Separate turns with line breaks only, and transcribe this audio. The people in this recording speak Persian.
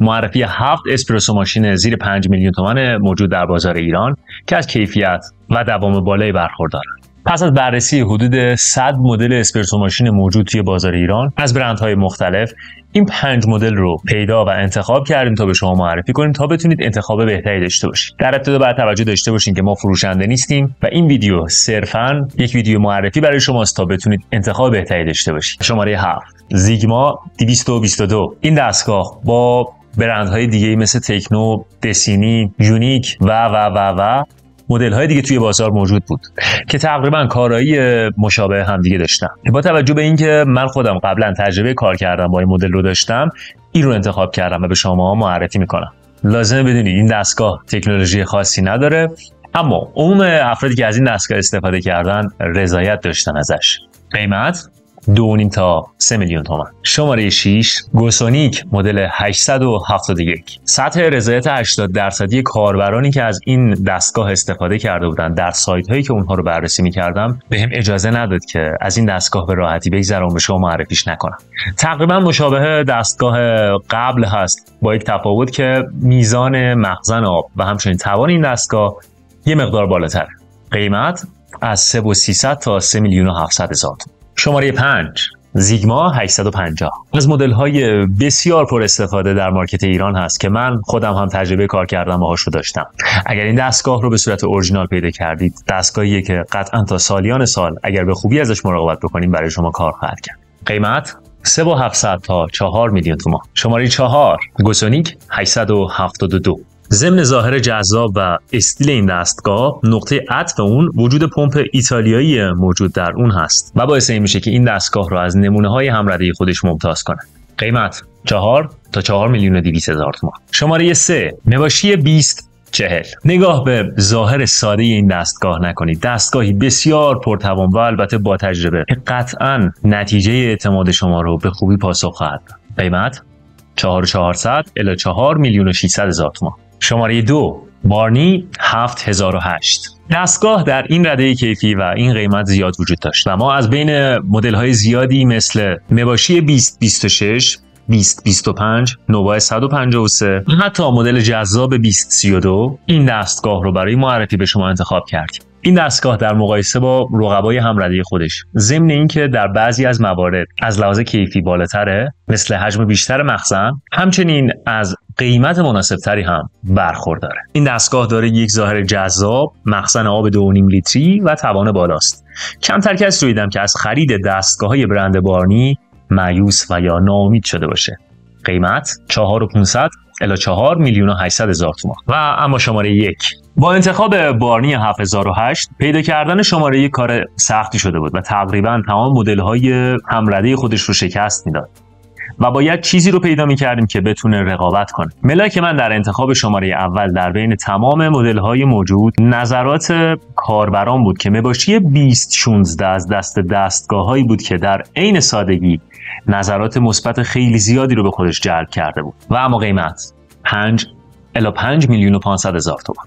معرفی هفت اسپرسو ماشین زیر 5 میلیون تومان موجود در بازار ایران که از کیفیت و دوام بالایی برخوردارند. پس از بررسی حدود 100 مدل اسپرسو ماشین موجود توی بازار ایران از برندهای مختلف این پنج مدل رو پیدا و انتخاب کردیم تا به شما معرفی کنیم تا بتونید انتخاب بهتری داشته باشید. در ابتدا باید توجه داشته باشین که ما فروشنده نیستیم و این ویدیو صرفا یک ویدیو معرفی برای شماست تا بتونید انتخاب بهتری داشته باشید. شماره 7 زیگما 222 این دستگاه با برندهای دیگه مثل تکنو، دسینی، یونیک و و و و مدل های دیگه توی بازار موجود بود که تقریبا کارایی مشابه هم دیگه داشتم با توجه به اینکه من خودم قبلا تجربه کار کردم با این مدل رو داشتم این رو انتخاب کردم و به شما معرفی می‌کنم. لازمه بدونید این دستگاه تکنولوژی خاصی نداره اما عموم افرادی که از این دستگاه استفاده کردن رضایت داشتن ازش. قیمت؟ دو تا 3 میلیون تومان. شماره 6 گوسونیک مدل 871 سطح رضایت 80 درصدی کاربرانی که از این دستگاه استفاده کرده بودند در سایت هایی که اونها رو بررسی می‌کردم به هم اجازه نداد که از این دستگاه به راحتی بگذرم به شما معرفیش نکنم. تقریبا مشابه دستگاه قبل هست با یک تفاوت که میزان مخزن آب و همچنین توان این دستگاه یه مقدار بالاتره. قیمت از 3 و 300 تا 3 میلیون و 700 هزار شماره 5 زیگما 850 از مدل های بسیار پر استفاده در مارکت ایران هست که من خودم هم تجربه کار کردم باهاش رو داشتم. اگر این دستگاه رو به صورت اورجینال پیدا کردید دستگاهیه که قطعا تا سالیان سال اگر به خوبی ازش مراقبت بکنیم برای شما کار خواهد کرد. قیمت 3 و 700 تا 4 میلیون تومان. شماره 4 گوسونیک 872 ضمن ظاهر جذاب و استیل این دستگاه نقطه عطف اون وجود پمپ ایتالیایی موجود در اون هست و باعث این میشه که این دستگاه رو از نمونه های همرده خودش ممتاز کنه. قیمت 4 تا 4 میلیون و 200 هزار تومان. شماره 3 نباشی 20 چهل. نگاه به ظاهر ساده این دستگاه نکنید. دستگاهی بسیار پرتوان و البته با تجربه. که قطعا نتیجه اعتماد شما رو به خوبی پاسخ خواهد قیمت 4400 الی 4 میلیون و 600 هزار تومان. شماره دو بارنی 7008 دستگاه در این رده کیفی و این قیمت زیاد وجود داشت و ما از بین مدل های زیادی مثل مباشی 2026 2025 نووا 153 حتی مدل جذاب 2032 این دستگاه رو برای معرفی به شما انتخاب کردیم این دستگاه در مقایسه با رقبای همرده خودش ضمن اینکه در بعضی از موارد از لحاظ کیفی بالاتره مثل حجم بیشتر مخزن همچنین از قیمت مناسبتری هم برخورداره. این دستگاه داره یک ظاهر جذاب مخزن آب 2.5 لیتری و توان بالاست. کمتر کسی رو دیدم که از خرید دستگاه های برند بارنی مایوس و یا ناامید شده باشه. قیمت 4500 الی 4 میلیون و 800 هزار تومان. و اما شماره یک. با انتخاب بارنی 7008 پیدا کردن شماره یک کار سختی شده بود و تقریبا تمام مدل های همرده خودش رو شکست می‌داد. و باید چیزی رو پیدا می کردیم که بتونه رقابت کنه. ملاک من در انتخاب شماره اول در بین تمام مدل های موجود نظرات کاربران بود که مباشی 2016 از دست دستگاه هایی بود که در عین سادگی نظرات مثبت خیلی زیادی رو به خودش جلب کرده بود. و اما قیمت 5 الا 5 میلیون و 500 هزار تومان.